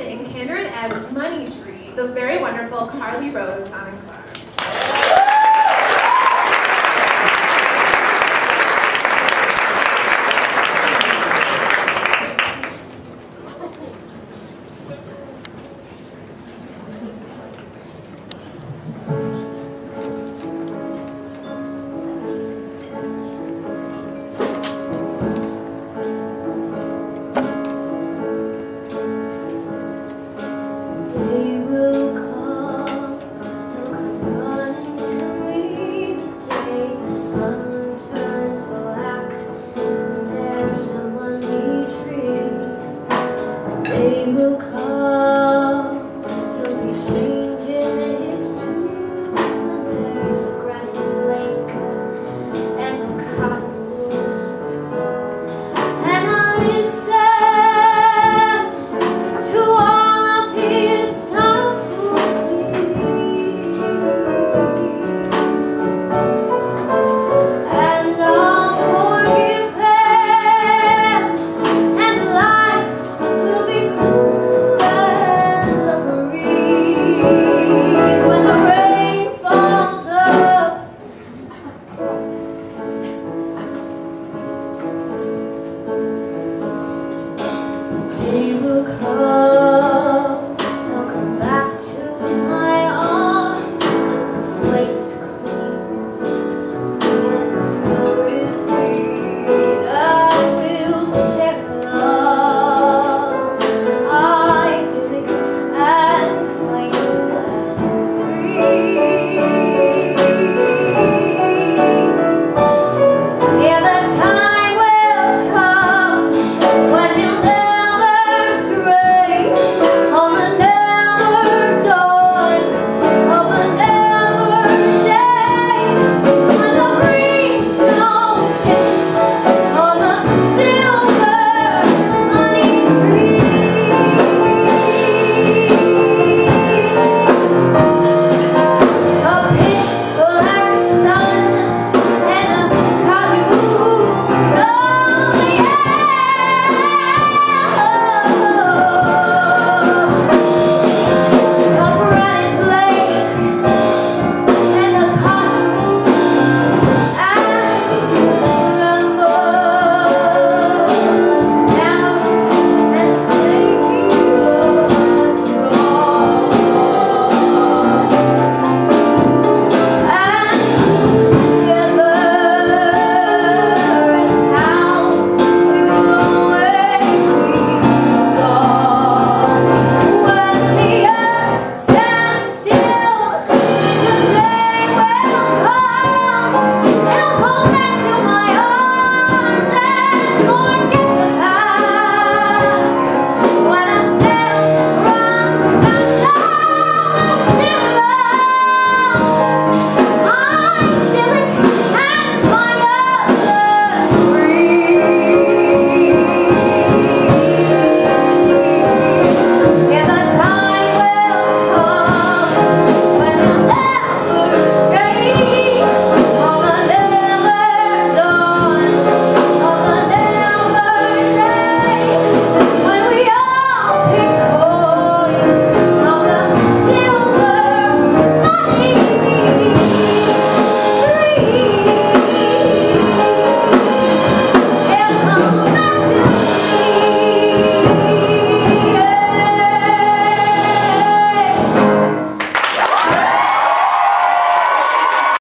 and Eggs*, Money Tree, the very wonderful Carly Rose on